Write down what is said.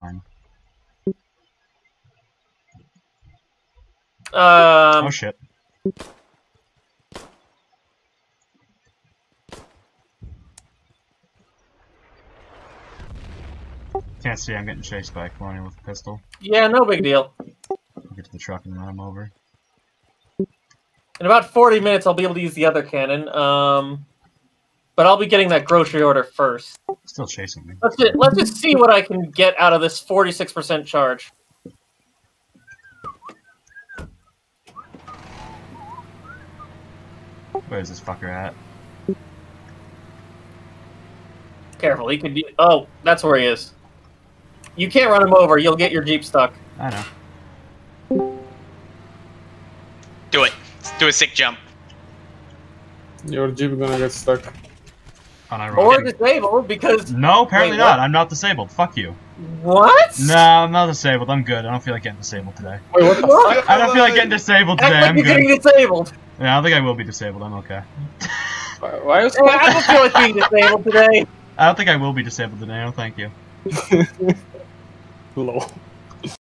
Fine. Um, oh shit. Can't see, I'm getting chased by a colonial with a pistol. yeah, no big deal. I'll get to the truck and run him over. In about 40 minutes, I'll be able to use the other cannon. Um, but I'll be getting that grocery order first. Still chasing me. Let's just, let's just see what I can get out of this 46% charge. Where is this fucker at? Careful, he could be. Oh, that's where he is. You can't run him over. You'll get your jeep stuck. I know. Do it. Do a sick jump. Your jeep gonna get stuck. On Or disabled because No, apparently Wait, not. I'm not disabled. Fuck you. what? No, I'm not disabled. I'm good. I don't feel like getting disabled today. Wait, what the What? fuck? I don't feel like getting disabled Act today. like I'm you're good. getting disabled. Yeah, I don't think I will be disabled. I'm okay. Why- Why is Hey, I don't feel like being disabled today. I don't think I will be disabled today. No, thank you. Lol.